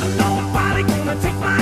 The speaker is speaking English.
Nobody gonna take my